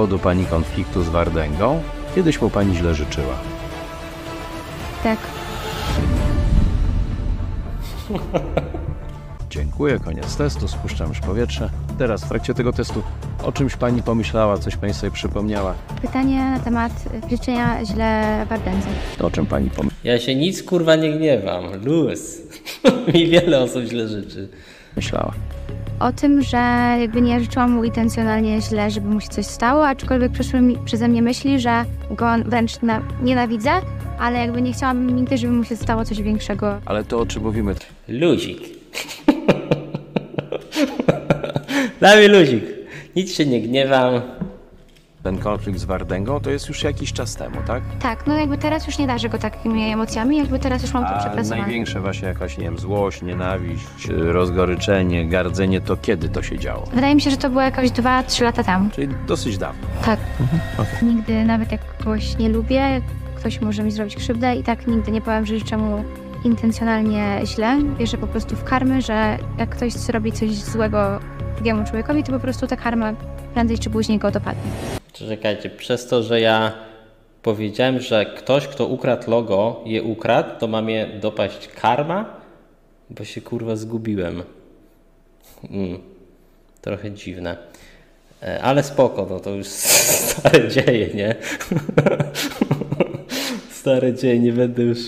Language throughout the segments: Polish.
powodu pani konfliktu z Wardęgą? Kiedyś mu pani źle życzyła. Tak. Dziękuję, koniec testu, spuszczam już powietrze. Teraz w trakcie tego testu o czymś pani pomyślała, coś pani sobie przypomniała. Pytanie na temat życzenia źle Wardędze. To o czym pani Ja się nic kurwa nie gniewam. Luz. Mi wiele osób źle życzy. Pomyślała? O tym, że jakby nie życzyłam mu intencjonalnie źle, żeby mu się coś stało, aczkolwiek przeszły mi przeze mnie myśli, że go wręcz na, nienawidzę, ale jakby nie chciałam nigdy, żeby mu się stało coś większego. Ale to o czym mówimy, Luzik. Dla mnie luzik. Nic się nie gniewam. Ten konflikt z Wardęgą, to jest już jakiś czas temu, tak? Tak, no jakby teraz już nie darzę go takimi emocjami, jakby teraz już mam to A przepracowane. największe właśnie jakaś, nie wiem, złość, nienawiść, rozgoryczenie, gardzenie, to kiedy to się działo? Wydaje mi się, że to było jakoś 2-3 lata temu. Czyli dosyć dawno. Tak. Nigdy, nawet jak kogoś nie lubię, jak ktoś może mi zrobić krzywdę i tak nigdy nie powiem, że życzę mu intencjonalnie źle. Wierzę po prostu w karmy, że jak ktoś zrobi coś złego drugiemu człowiekowi, to po prostu ta karma prędzej czy później go dopadnie. Czekajcie, przez to, że ja powiedziałem, że ktoś, kto ukradł logo, je ukradł, to ma mnie dopaść karma? Bo się kurwa zgubiłem. Mm, trochę dziwne. E, Ale spoko, no to już stare dzieje, nie? Stare dzieje, nie będę już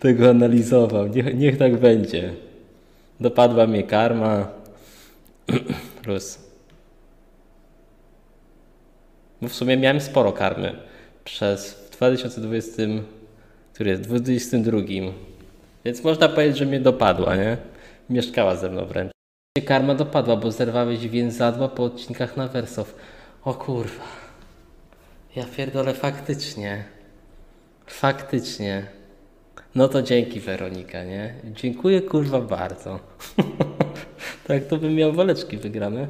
tego analizował. Niech, niech tak będzie. Dopadła mnie karma. Plus. Bo w sumie miałem sporo karmy przez w 2020, który jest 22. Więc można powiedzieć, że mnie dopadła, nie? Mieszkała ze mną wręcz. Karma dopadła, bo zerwałeś więzadła po odcinkach na Wersow. O kurwa. Ja pierdolę faktycznie. Faktycznie. No to dzięki Weronika, nie? Dziękuję kurwa bardzo. tak to bym miał waleczki wygrane.